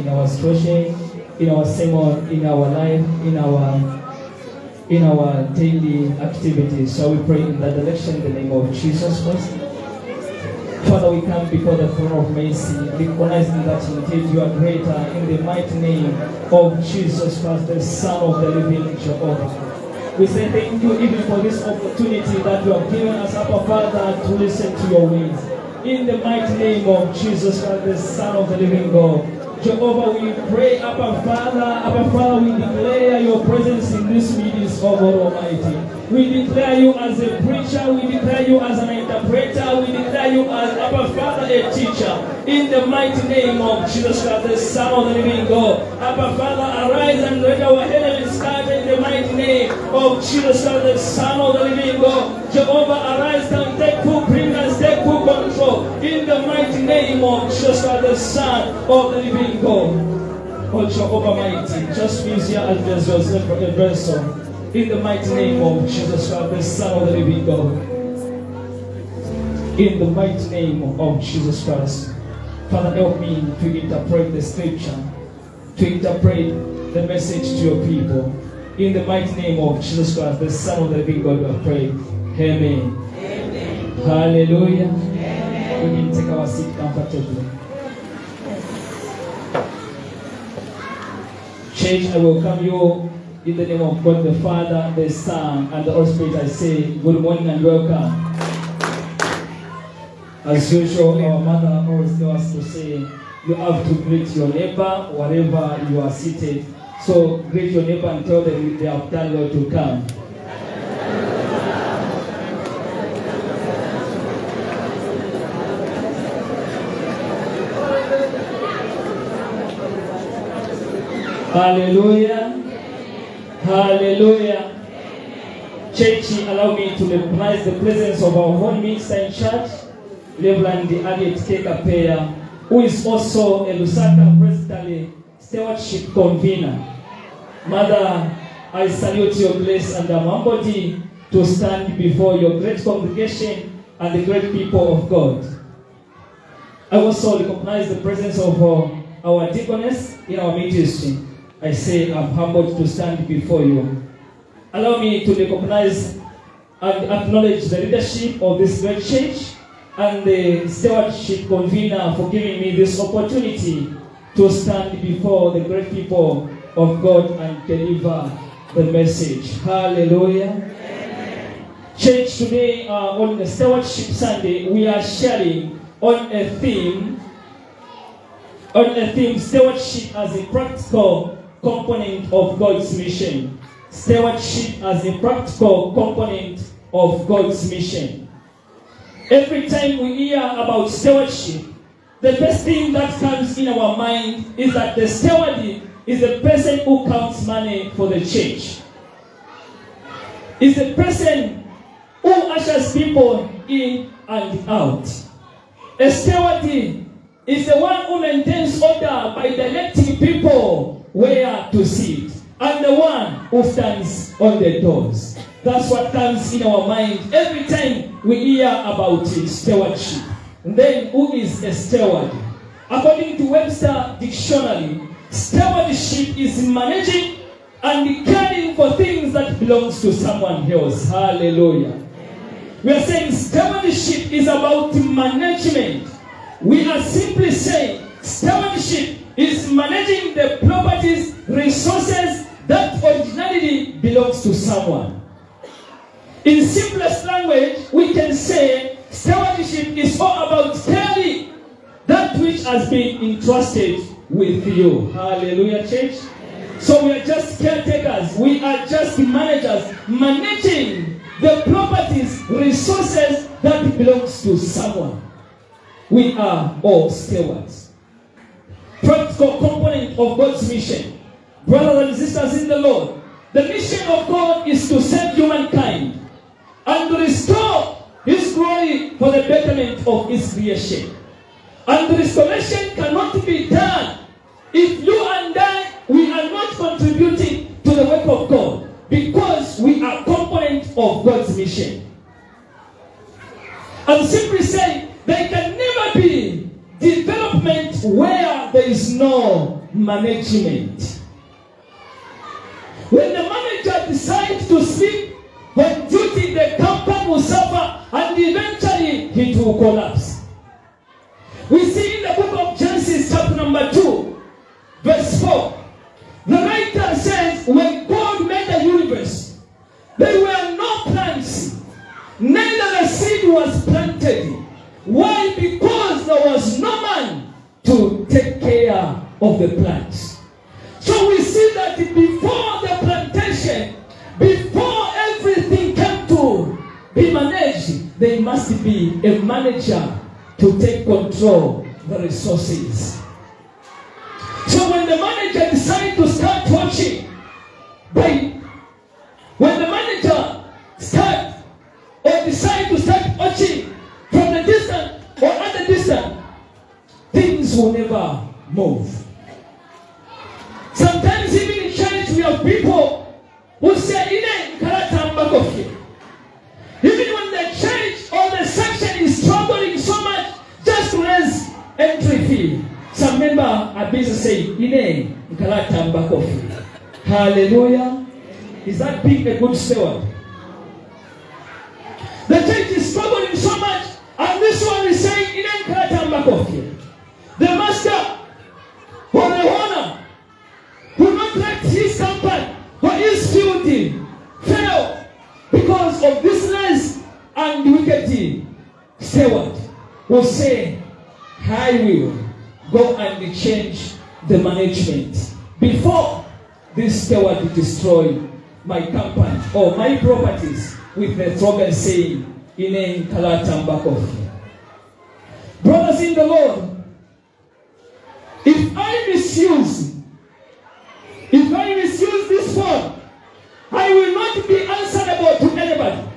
in our situation, in our sermon, in our life, in our in our daily activities. Shall we pray in that direction in the name of Jesus Christ? Father, we come before the throne of mercy, recognizing that indeed you are greater in the mighty name of Jesus Christ, the Son of the living Jehovah. We say thank you even for this opportunity that you have given us, our Father, to listen to your ways. In the mighty name of Jesus Christ, the Son of the living God. Jehovah, we pray, Abba Father, Abba Father, we declare your presence in this meeting, O God Almighty. We declare you as a preacher, we declare you as an interpreter, we declare you as Abba Father, a teacher. In the mighty name of Jesus Christ, the Son of the living God. Abba Father, arise and let our heaven start in the mighty name of Jesus Christ, the Son of the living God. Jehovah, arise name of Jesus Christ, the Son of the living God. Oh Jehovah mighty, just use here as just a vessel. In the mighty name of Jesus Christ, the Son of the living God. In the mighty name of Jesus Christ. Father, help me to interpret the scripture, to interpret the message to your people. In the mighty name of Jesus Christ, the Son of the living God, we pray. Amen. Hallelujah. We can take our seat comfortably. Church, I welcome you in the name of God the Father, the Son, and the Holy Spirit. I say good morning and welcome. As usual, our mother always tells us to say, you have to greet your neighbor wherever you are seated. So greet your neighbor and tell them they have done to come. Hallelujah. Hallelujah. Church, allow me to recognize the presence of our one minister in church, Reverend Harriet K. Kapea, who is also a Lusaka Presbytery Stewardship Convener. Mother, I salute your grace and I'm humbled to stand before your great congregation and the great people of God. I also recognize the presence of uh, our deaconess in our ministry. I say I'm humbled to stand before you. Allow me to recognize and acknowledge the leadership of this great church and the stewardship convener for giving me this opportunity to stand before the great people of God and deliver the message. Hallelujah. Church, today uh, on the Stewardship Sunday, we are sharing on a theme, on a theme, stewardship as a practical component of God's mission. Stewardship as a practical component of God's mission. Every time we hear about stewardship, the first thing that comes in our mind is that the steward is the person who counts money for the church. Is the person who ushers people in and out. A steward is the one who maintains order by directing people where to sit, and the one who stands on the doors. That's what comes in our mind every time we hear about stewardship. And then, who is a steward? According to Webster Dictionary, stewardship is managing and caring for things that belongs to someone else. Hallelujah. We are saying stewardship is about management. We are simply saying stewardship is managing the properties, resources that ordinarily belongs to someone. In simplest language, we can say stewardship is all about carrying that which has been entrusted with you. Hallelujah, church. So we are just caretakers. We are just managers, managing the properties, resources that belongs to someone. We are all stewards. Practical component of God's mission. Brothers and sisters in the Lord, the mission of God is to save humankind and to restore His glory for the betterment of His creation. And restoration cannot be done if you and I, we are not contributing to the work of God because we are component of God's mission. I'm simply saying there can never be development where there is no management. When the manager decides to sleep on duty, the company will suffer and eventually it will collapse. We see in the book of Genesis, chapter number 2, verse 4, of the plants. So we see that before the plantation, before everything came to be managed, there must be a manager to take control the resources. So when the manager decides to start watching, by when the manager start or decide to start watching from the distance or at the distance, things will never move. Entry fee, some member are busy saying, "Ine Nkalata mbakofi." Hallelujah. Is that being a good steward? The church is struggling so much, and this one is saying, "Ine Nkalata mbakofi." The master for the honor, who not let his company who his building fail because of this business and wicked steward will say, I will go and change the management before this steward destroy my company or my properties with the slogan saying, Ine Kalata Mbakofi. Brothers in the Lord, if I misuse if I misuse this phone, I will not be answerable to anybody.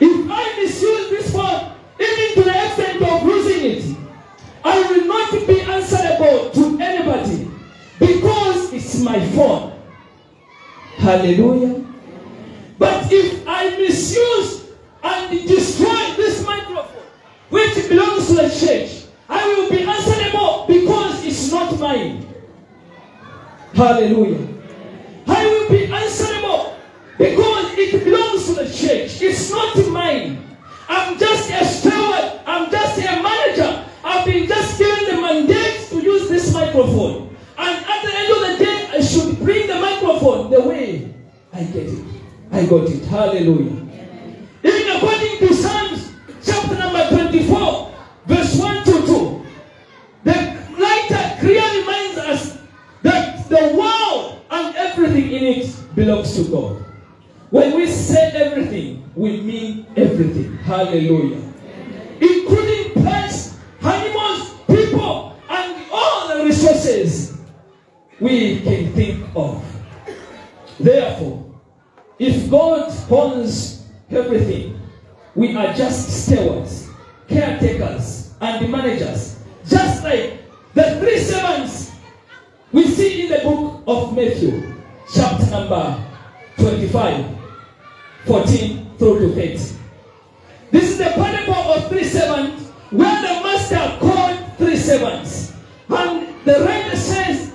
If I misuse this phone, it, I will not be answerable to anybody because it's my phone. Hallelujah. But if I misuse and destroy this microphone, which belongs to the church, I will be answerable because it's not mine. Hallelujah. I will be answerable because it belongs to the church. It's not mine. I'm just a microphone. And at the end of the day, I should bring the microphone the way I get it. I got it. Hallelujah. Even according to Psalms chapter number 24, verse 1 to 2, the writer clearly reminds us that the world and everything in it belongs to God. When we say everything, we mean everything. Hallelujah. Including plants, animals, people, and all the resources we can think of. Therefore, if God owns everything, we are just stewards, caretakers, and managers. Just like the three servants we see in the book of Matthew, chapter number 25, 14 through to 30. This is the parable of three servants where the master called three servants. And the writer says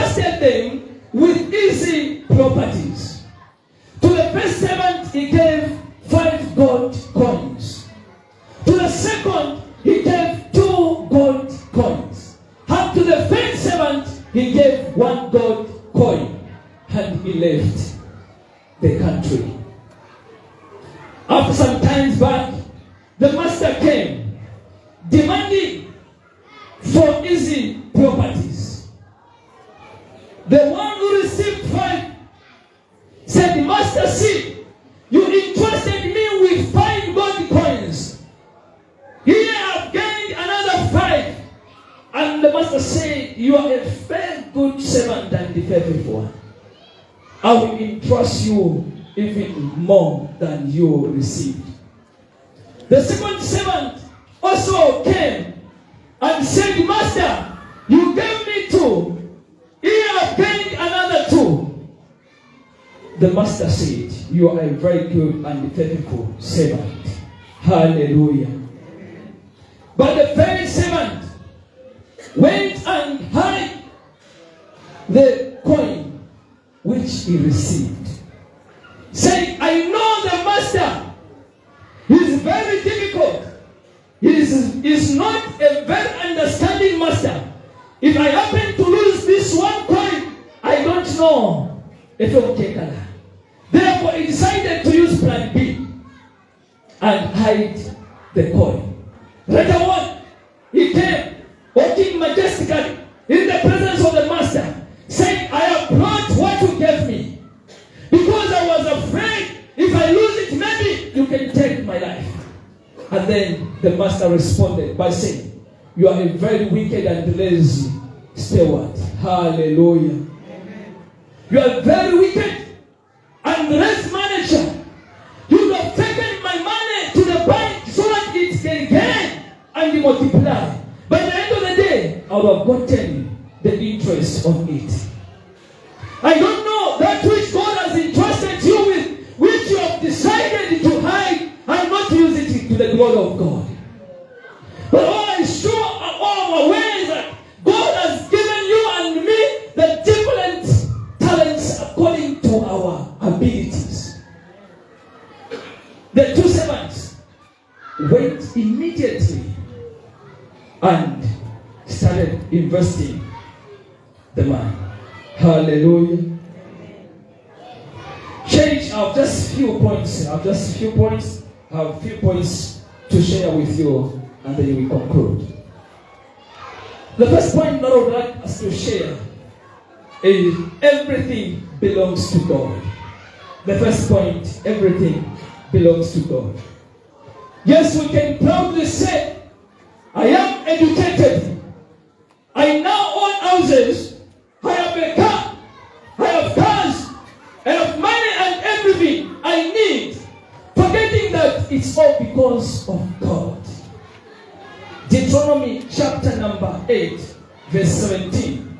he entrusted them with easy properties. To the first servant, he gave five gold coins. To the second, he gave two gold coins. And to the third servant, he gave one gold coin. And he left the country. After some time back, the master came demanding for easy properties. The one who received five said, Master, see, you entrusted me with five gold coins. Here I've gained another five. And the master said, You are a very good servant and the faithful one. I will entrust you even more than you received. The second servant also came and said, Master, you gave me two. Here I've gained another two. The master said, You are a very good and faithful servant. Hallelujah. But the third servant went and hid the coin which he received. Saying, I know the master is very difficult. He is, is not a very understanding master. If I happen to lose this one coin, I don't know. Therefore, he decided to use plan B and hide the coin. Later on, he came And then the master responded by saying, You are a very wicked and lazy steward. Hallelujah. You are very wicked and lazy manager. You have taken my money to the bank so that it can gain and multiply. At the end of the day, I would have gotten the interest on it. I don't know the glory of God. But oh, all I sure all aware ways that God has given you and me the different talents according to our abilities. The two servants went immediately and started investing the money. Hallelujah. Change. of just few points. of just few points. Have few points to share with you, and then we conclude. The first point that I would like us to share is everything belongs to God. The first point, everything belongs to God. Yes, we can proudly say, because of God. Deuteronomy chapter number 8, verse 17.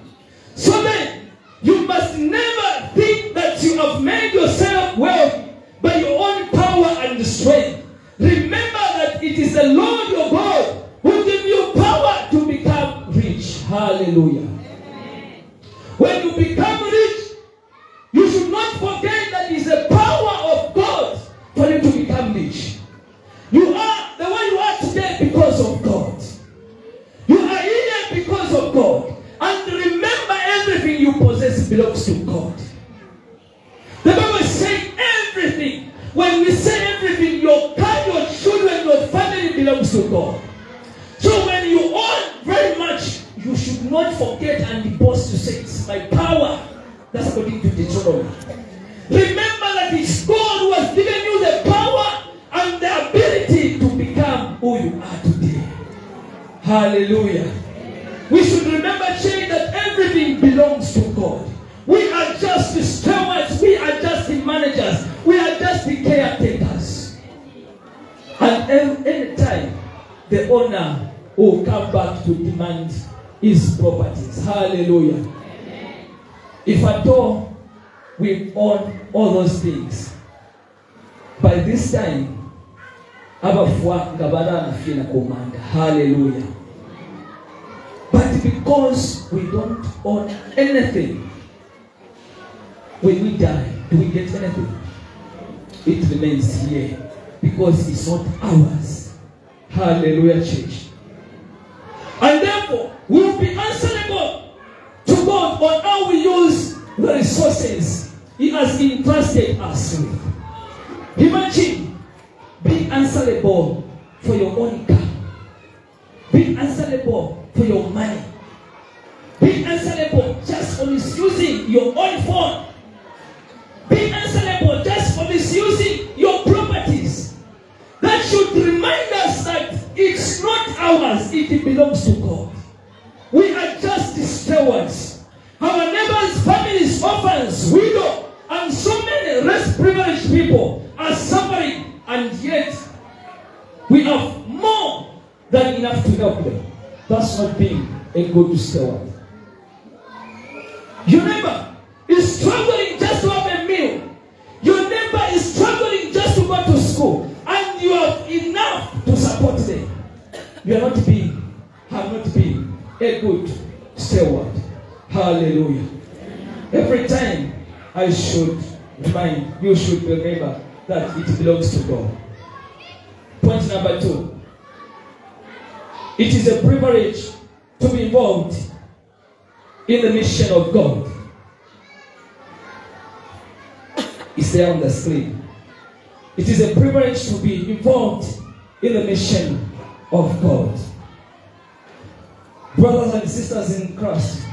So then, you must never think that you have made yourself wealthy by your own power and strength. Remember that it is the Lord your God who gives you power to become rich. Hallelujah. Will come back to demand his properties. Hallelujah. Amen. If at all we own all those things, by this time, abafua nga baranafye na kumanda hallelujah but because we don't own anything when we die do we get anything it remains here because it's not ours hallelujah church and therefore we will be answerable to god on how we use the resources he has entrusted us with. Imagine being answerable for your own car, being answerable for your money, being answerable just for misusing your own phone, ours, it belongs to God. We are just stewards. Our neighbors, families, orphans, widow, and so many less privileged people are suffering and yet we have more than enough to help them. That's not being a good steward. Your neighbor is struggling just to have a meal. Your neighbor is struggling just to go to school, and you have enough to support them. You are not being, have not been a good steward. Hallelujah. Every time I should remind, you should remember that it belongs to God. Point number two. It is a privilege to be involved in the mission of God. It's there on the screen. It is a privilege to be involved in the mission of God. Brothers and sisters in Christ,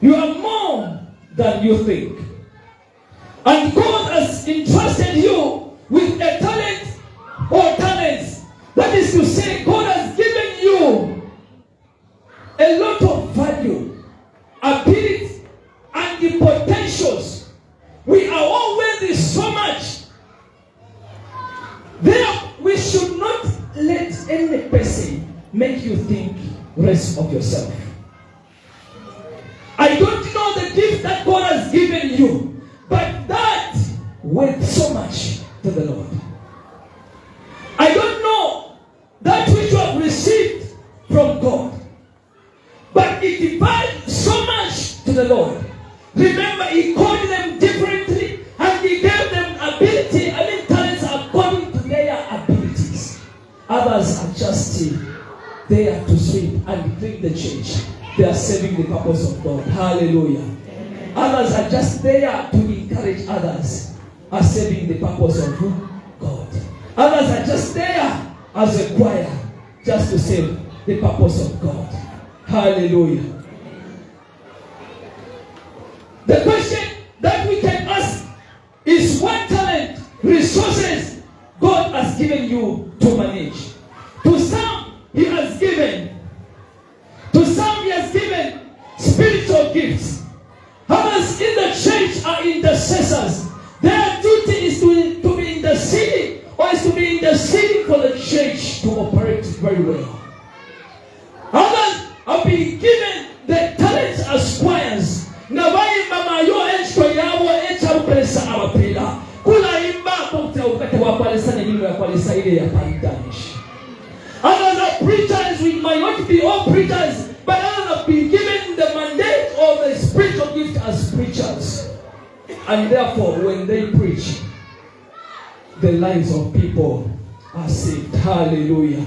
you are more than you think. And God has entrusted you with a talent or talents. That is to say, God has given you a lot of value, ability, and the potentials. We are all worthy so much. There, we should not let any person make you think of yourself. They are serving the purpose of God. Hallelujah. Others are just there to encourage others, are serving the purpose of? God. Others are just there as a choir, just to serve the purpose of God. Hallelujah. The question that we can ask is what talent, resources God has given you wakwalisa nenyimbo yakwalisa ile ya paritanish Others are preachers, we might not be all preachers, but others have been given the mandate of the spiritual gift as preachers. And therefore, when they preach, the lives of people are saved. Hallelujah.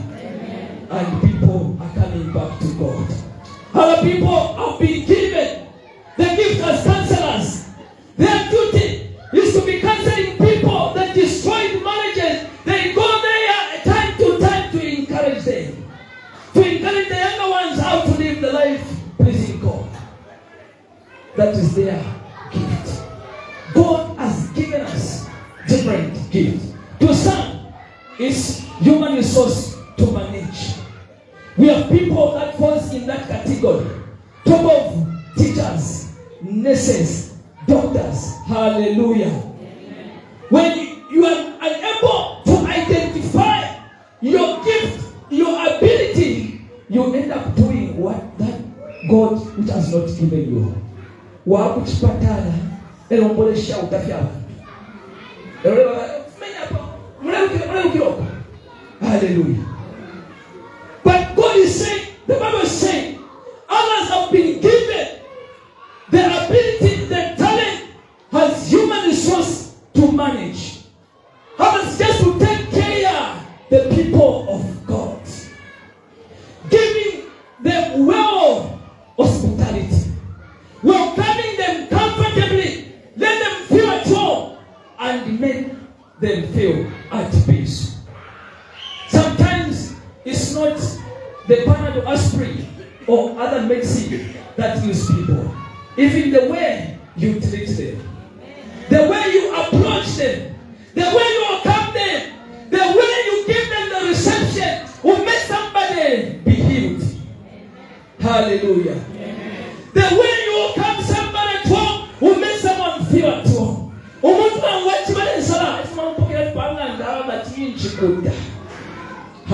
And people are coming back to God. Other people have been given the gift as counselors. Their That is their gift. God has given us different gifts. To some, it's human resource to manage. We have people that falls in that category. Top of teachers, nurses, doctors. Hallelujah. When you are unable to identify your gift, your ability, you end up doing what that God which has not given you. Wakukipatala erombolesha utafya abantu mulebukiroko haleluya but god is saying the bible is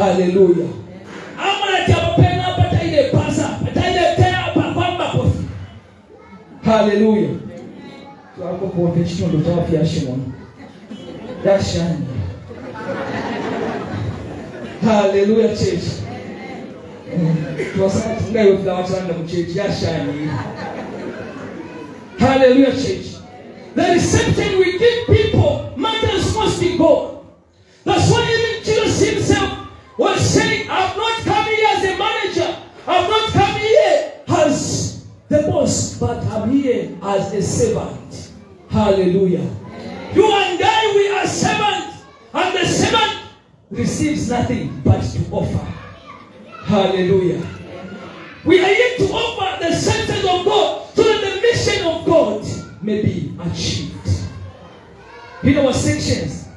Haleluya. Ama hajapenda hata ile pasa, hata ile tea kwamba kofi. Haleluya. Hapo kwa pechini ndo tawapi ashimwa. Dashani. Haleluya church. Mm. Tuwasana tunayo tunawatanda mchurch yashani. Hallelujah, church. The reception we give people matters must be God. That's why even Jesus himself was saying, I've not come here as a manager. I've not come here as the boss, but I'm here as a servant. Hallelujah. You and I, we are servants. And the servant receives nothing but to offer. Hallelujah. We are here to offer the sentence of God so that the mission of God may be achieved. In our sections,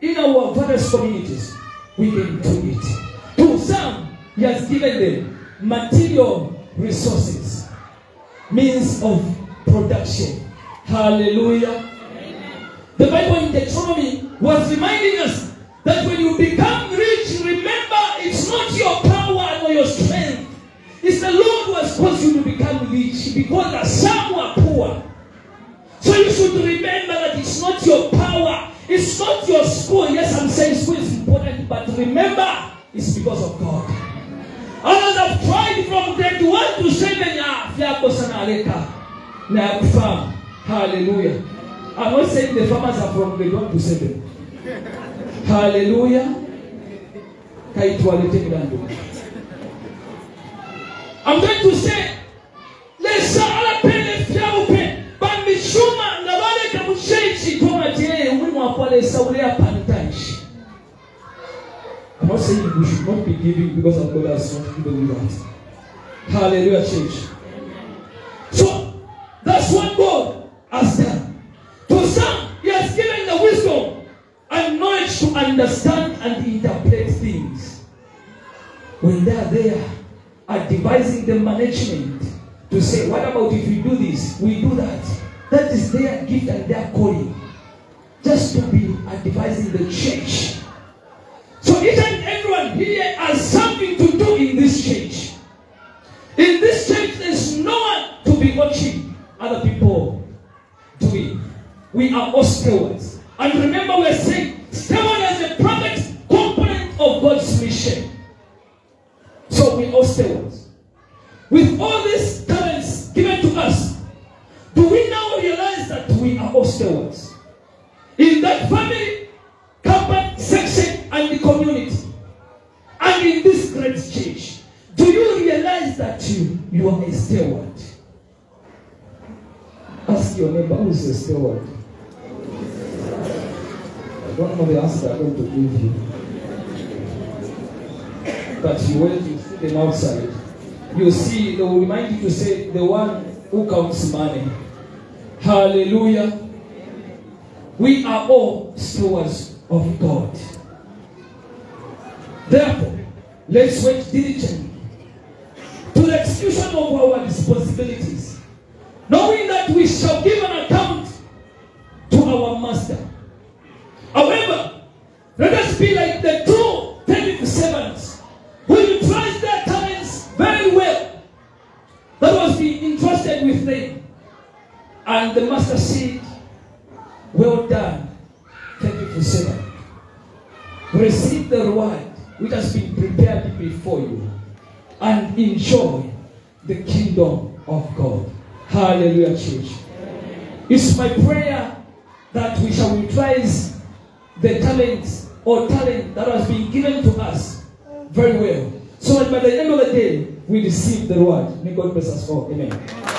in our various communities, we can do it. To some, He has given them material resources, means of production. Hallelujah. The Bible in Deuteronomy was reminding us that when you become rich, remember it's not your power nor your strength. It's the Lord who has caused you to become rich because some are poor. So you should remember that it's not your power, it's not your school. Yes, I'm saying school but remember it's because of God. Others have tried from grade 1 to 7 ya vyako sana aleka na ya kufahamu. Hallelujah. I'm not saying the farmers are from grade 1 to 7. Hallelujah. Kaitwalete mlango. I'm going to say lesa ala pele fyaupe bambishuma na wale kamushechi toma je ulimu hapo lesa ule apantage. I'm not saying we should not be giving because of God has not given you that. Hallelujah, church. So that's what God has done. To some, He has given the wisdom and knowledge to understand and interpret things. When they are there, are devising the management to say, what about if we do this, we do that. That is their gift and their calling. Just to be advising the church. So each and everyone here has something to do in this church. In this church, there's no one to be watching other people doing. We are all stewards. And remember, we're saying steward as a product component of God's mission. So we are stewards. With all these talents given to us, do we now realize that we are all stewards? In that family, company, section, and the community, and in this great church, do you realize that you, you are a steward? Ask your neighbor who is a steward. I don't know the answer I'm going to give you. But you wait, you see them outside. You see, they will remind you to say, the one who counts money. Hallelujah. We are all stewards of God. Therefore, let's wait diligently to the execution of our responsibilities, knowing that we shall give an account to our master. However, let us be like the two tenant servants who utilized their talents very well. That was entrusted with them. And the master said, Well done, thank you faithful servant. Receive the reward which has been prepared before you and enjoy the kingdom of God. Hallelujah, church. It's my prayer that we shall utilize the talents or talent that has been given to us very well. So that by the end of the day, we receive the reward. May God bless us all. Amen.